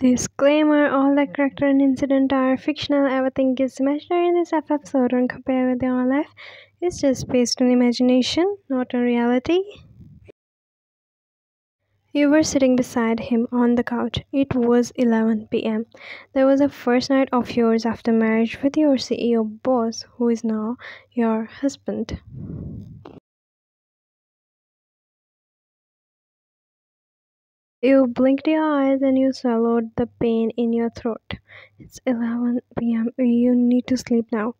Disclaimer All the character and incident are fictional. Everything is imaginary in this episode when compared with real life. It's just based on imagination, not on reality. You were sitting beside him on the couch. It was 11 pm. There was a first night of yours after marriage with your CEO boss, who is now your husband. You blinked your eyes and you swallowed the pain in your throat. It's 11 pm. You need to sleep now.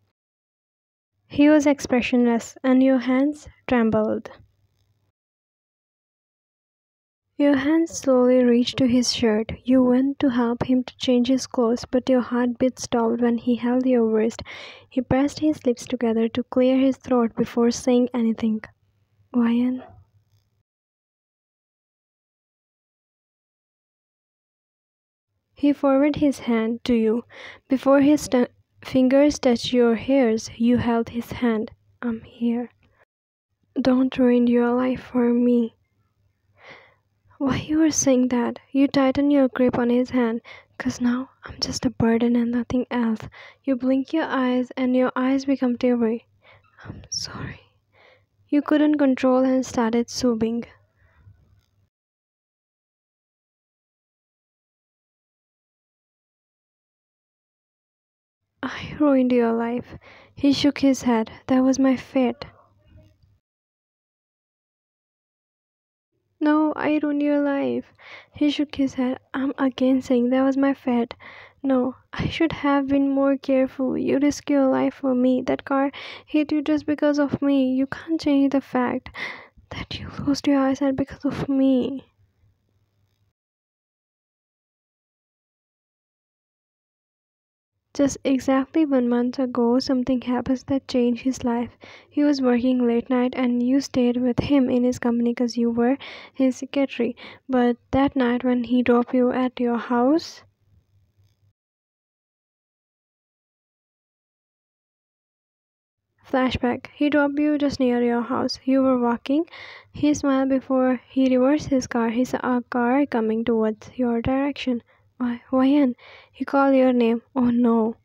He was expressionless and your hands trembled. Your hands slowly reached to his shirt. You went to help him to change his clothes, but your heartbeat stopped when he held your wrist. He pressed his lips together to clear his throat before saying anything. Ryan. He forwarded his hand to you. Before his fingers touched your hairs, you held his hand. I'm here. Don't ruin your life for me. Why you were saying that? You tightened your grip on his hand. Cause now I'm just a burden and nothing else. You blink your eyes and your eyes become teary. I'm sorry. You couldn't control and started sobbing. I ruined your life. He shook his head. That was my fate. No, I ruined your life. He shook his head. I'm again saying that was my fate. No, I should have been more careful. You risked your life for me. That car hit you just because of me. You can't change the fact that you lost your eyesight because of me. Just exactly one month ago, something happened that changed his life. He was working late night and you stayed with him in his company because you were his secretary. But that night when he dropped you at your house, Flashback. He dropped you just near your house. You were walking. He smiled before he reversed his car. He saw a car coming towards your direction. Why, Ryan, he called your name. Oh no.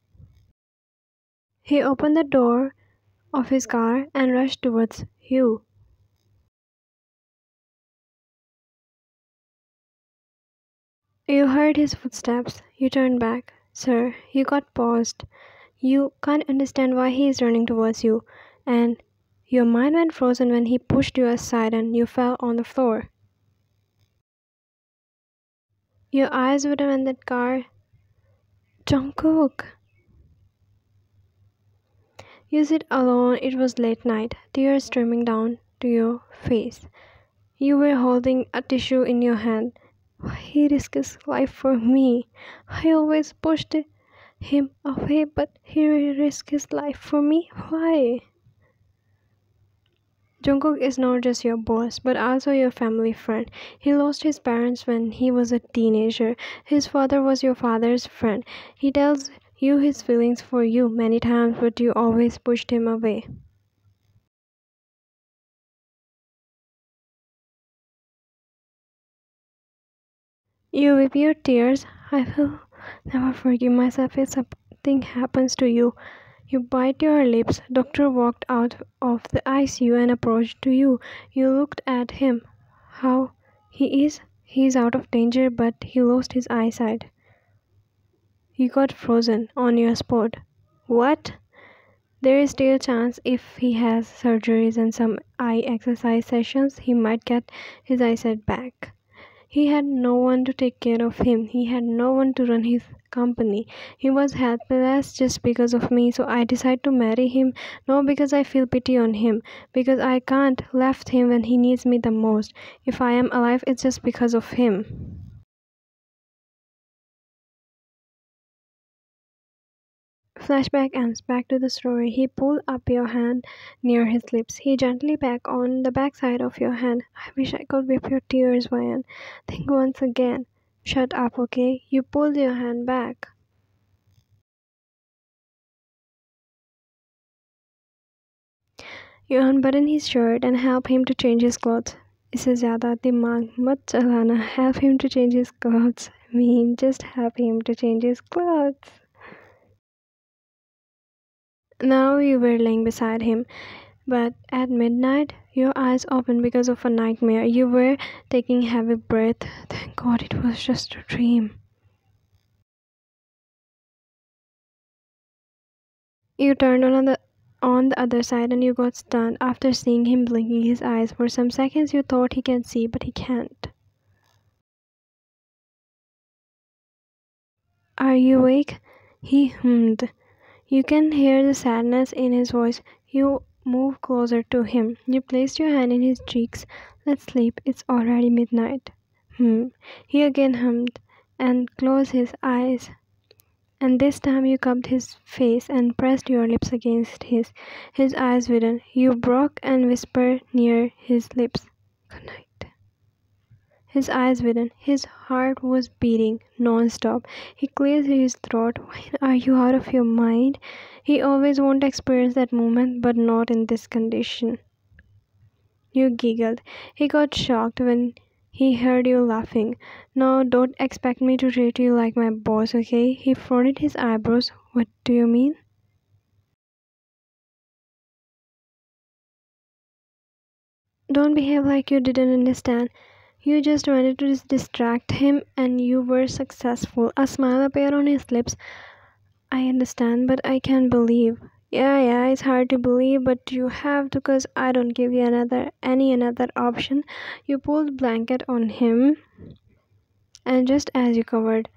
He opened the door of his car and rushed towards you. You heard his footsteps. You turned back. Sir, you got paused. You can't understand why he is running towards you. And your mind went frozen when he pushed you aside and you fell on the floor. Your eyes would have in that car. Jungkook. You sit alone. It was late night, tears streaming down to your face. You were holding a tissue in your hand. He risked his life for me? I always pushed him away, but he risked his life for me. Why? Jungkook is not just your boss, but also your family friend. He lost his parents when he was a teenager. His father was your father's friend. He tells you his feelings for you many times, but you always pushed him away. You wipe your tears. I will never forgive myself if something happens to you. You bite your lips. Doctor walked out of the ICU and approached to you. You looked at him. How he is? He is out of danger, but he lost his eyesight. You got frozen on your spot. What? There is still a chance if he has surgeries and some eye exercise sessions, he might get his eyesight back. He had no one to take care of him. He had no one to run his company. He was helpless just because of me, so I decided to marry him. Not because I feel pity on him, because I can't left him when he needs me the most. If I am alive, it's just because of him. Flashback ends. Back to the story. He pulled up your hand near his lips. He gently back on the backside of your hand. I wish I could wipe your tears, Ryan. Think once again. Shut up, okay? You pulled your hand back. You unbutton his shirt and help him to change his clothes. इसे ज़्यादा दिमाग मत चलाना. Help him to change his clothes. mean, just help him to change his clothes. Now you were laying beside him, but at midnight your eyes opened because of a nightmare. You were taking heavy breath. Thank God it was just a dream. You turned on the on the other side and you got stunned after seeing him blinking his eyes. For some seconds you thought he can see, but he can't. Are you awake? He hummed. You can hear the sadness in his voice. You moved closer to him. You placed your hand in his cheeks. Let's sleep. It's already midnight. Hmm. He again hummed and closed his eyes. And this time you cupped his face and pressed your lips against his. His eyes widened. You broke and whispered near his lips. His eyes widened. His heart was beating non-stop. He cleared his throat. Why are you out of your mind? He always won't experience that moment, but not in this condition. You giggled. He got shocked when he heard you laughing. Now don't expect me to treat you like my boss, okay? He fronted his eyebrows. What do you mean? Don't behave like you didn't understand. You just wanted to distract him and you were successful. A smile appeared on his lips. I understand, but I can't believe. Yeah, yeah, it's hard to believe, but you have to cause I don't give you another any another option. You pulled blanket on him and just as you covered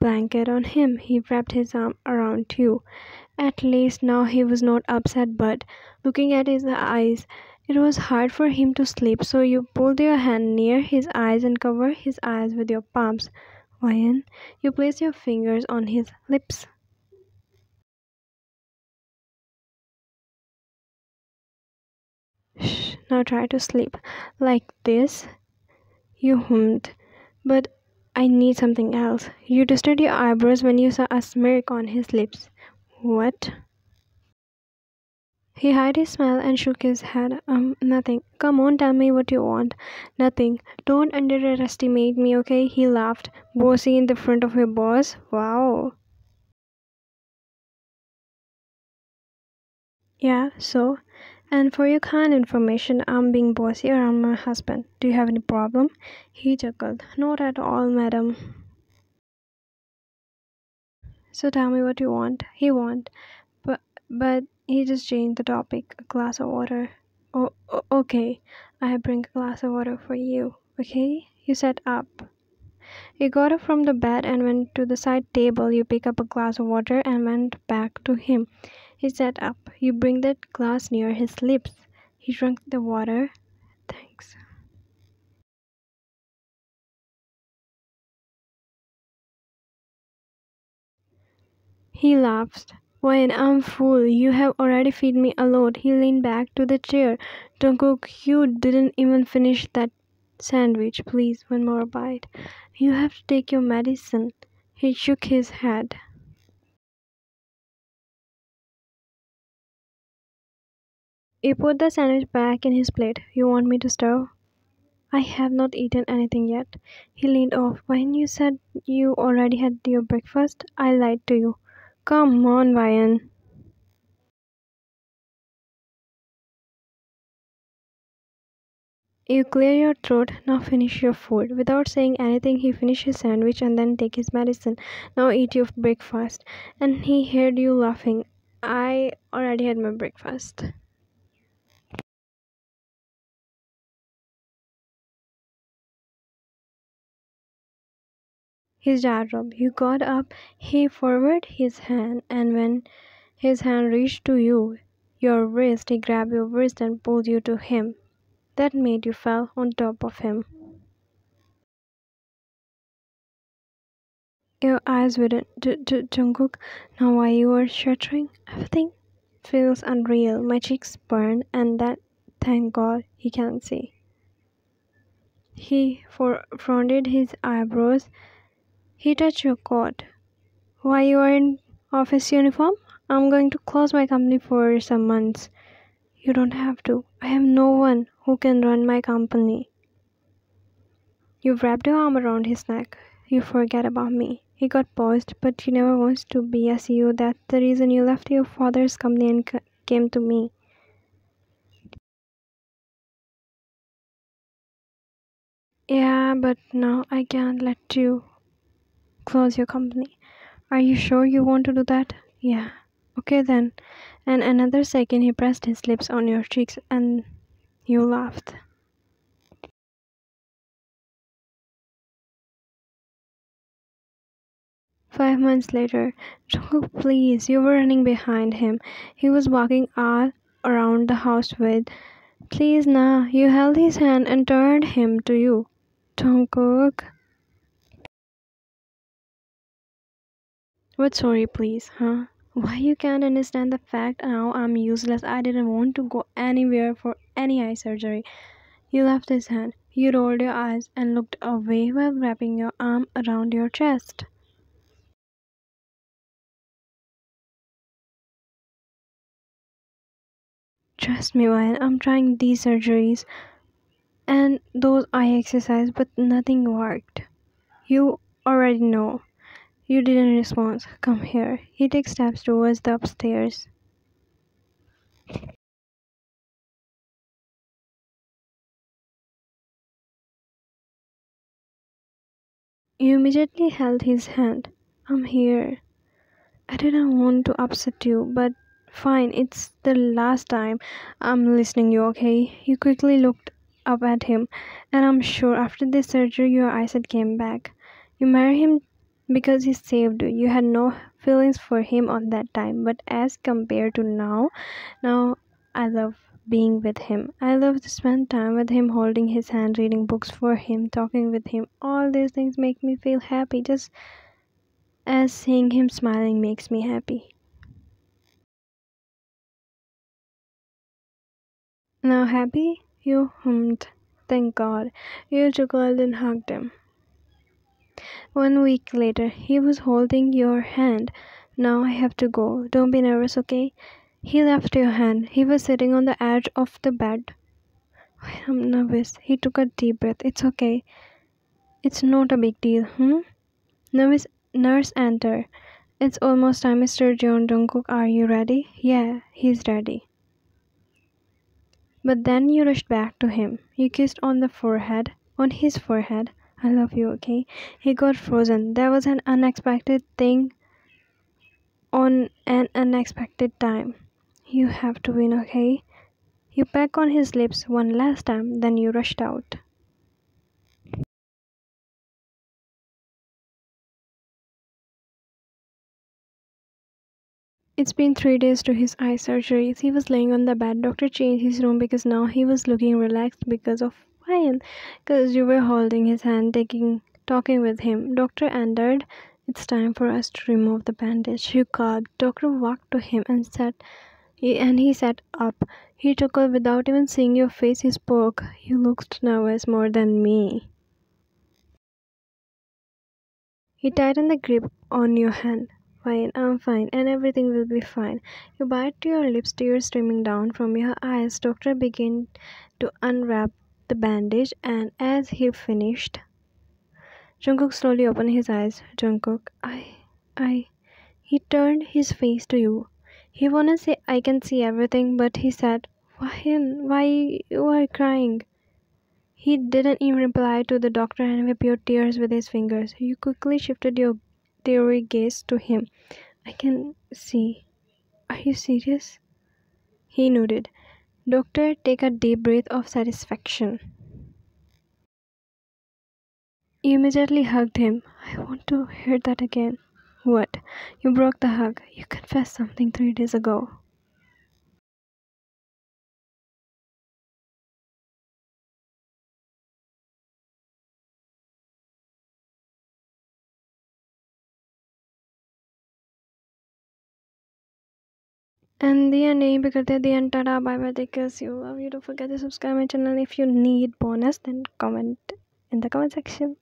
blanket on him, he wrapped his arm around you. At least now he was not upset, but looking at his eyes, it was hard for him to sleep, so you pulled your hand near his eyes and covered his eyes with your palms. Ryan, you placed your fingers on his lips. Shh, now try to sleep. Like this? You hummed. But I need something else. You twisted your eyebrows when you saw a smirk on his lips. What? He hid his smile and shook his head. Um, nothing. Come on, tell me what you want. Nothing. Don't underestimate me, okay? He laughed. Bossy in the front of your boss? Wow. Yeah, so? And for your kind information, I'm being bossy around my husband. Do you have any problem? He chuckled. Not at all, madam. So tell me what you want. He want. But he just changed the topic. A glass of water. Oh, okay. I bring a glass of water for you. Okay? You sat up. You got up from the bed and went to the side table. You pick up a glass of water and went back to him. He sat up. You bring that glass near his lips. He drank the water. Thanks. He laughed. When I'm full, you have already fed me a lot. He leaned back to the chair. Jungkook, you didn't even finish that sandwich. Please, one more bite. You have to take your medicine. He shook his head. He put the sandwich back in his plate. You want me to stir? I have not eaten anything yet. He leaned off. When you said you already had your breakfast, I lied to you. Come on, Ryan. You clear your throat, now finish your food. Without saying anything, he finished his sandwich and then take his medicine. Now eat your breakfast. And he heard you laughing. I already had my breakfast. His wardrobe. You got up, he forwarded his hand, and when his hand reached to you, your wrist, he grabbed your wrist and pulled you to him. That made you fall on top of him. Your eyes do, Jungkook, now why you are shuddering? Everything feels unreal. My cheeks burn, and that, thank God, he can't see. He fronted his eyebrows he touched your coat. Why you are in office uniform? I'm going to close my company for some months. You don't have to. I have no one who can run my company. You wrapped your arm around his neck. you forget about me. He got paused, but you never wants to be a CEO. That's the reason you left your father's company and came to me. Yeah, but now I can't let you close your company. Are you sure you want to do that? Yeah. Okay then. And another second he pressed his lips on your cheeks and you laughed. Five months later, Jungkook, please, you were running behind him. He was walking all around the house with, please, nah. You held his hand and turned him to you. Jungkook. What sorry, please, huh? Why you can't understand the fact now I'm useless? I didn't want to go anywhere for any eye surgery. You left his hand. You rolled your eyes and looked away while wrapping your arm around your chest. Trust me, Ryan, I'm trying these surgeries and those eye exercise, but nothing worked. You already know. You didn't respond. Come here. He takes steps towards the upstairs. You immediately held his hand. I'm here. I didn't want to upset you, but fine, it's the last time I'm listening you, okay? You quickly looked up at him, and I'm sure after this surgery your eyesight came back. You marry him because he saved you. You had no feelings for him on that time, but as compared to now, now I love being with him. I love to spend time with him, holding his hand, reading books for him, talking with him. All these things make me feel happy, just as seeing him smiling makes me happy. Now happy? You hummed. Thank God. You chuckled and hugged him. One week later, he was holding your hand. Now I have to go. Don't be nervous, okay? He left your hand. He was sitting on the edge of the bed. I'm nervous. He took a deep breath. It's okay. It's not a big deal, hmm? Nervous nurse enter. It's almost time, Mr. Jeon Jungkook. Are you ready? Yeah, he's ready. But then you rushed back to him. You kissed on the forehead, on his forehead. I love you, okay? He got frozen. There was an unexpected thing on an unexpected time. You have to win, okay? You peck on his lips one last time, then you rushed out. It's been three days to his eye surgeries. He was laying on the bed. Doctor changed his room because now he was looking relaxed because of fine. Because you were holding his hand taking talking with him. Doctor entered. It's time for us to remove the bandage. You called. Doctor walked to him and said and he sat up. He took off without even seeing your face. He spoke. You looked nervous more than me. He tightened the grip on your hand. Fine i'm fine and everything will be fine. You bite your lips tears streaming down from your eyes. Doctor began to unwrap the bandage and as he finished Jungkook slowly opened his eyes. Jungkook, I I he turned his face to you. He wanna say I can see everything, but he said, Why why you are crying? He didn't even reply to the doctor and wiped your tears with his fingers. You quickly shifted your teary gaze to him. I can see. Are you serious? He nodded. Doctor, take a deep breath of satisfaction. You immediately hugged him. I want to hear that again. What? You broke the hug. You confessed something three days ago. And they are nahi bigarte the and eh, tada bye bye take care see you love you don't forget to subscribe my channel if you need bonus then comment in the comment section.